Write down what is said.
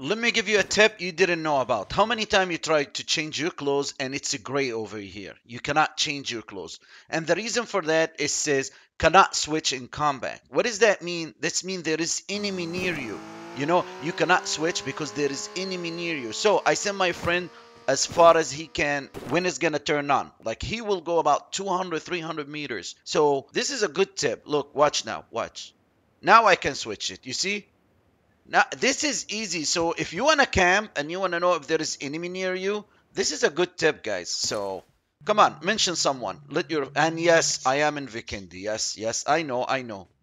let me give you a tip you didn't know about. How many times you tried to change your clothes and it's a gray over here? You cannot change your clothes. And the reason for that is says cannot switch in combat. What does that mean? This means there is enemy near you. You know, you cannot switch because there is enemy near you. So I send my friend as far as he can when it's gonna turn on like he will go about 200 300 meters so this is a good tip look watch now watch now i can switch it you see now this is easy. So if you want to camp and you want to know if there is enemy near you this is a good tip guys. So come on mention someone. Let your and yes i am in Vikendi yes yes i know i know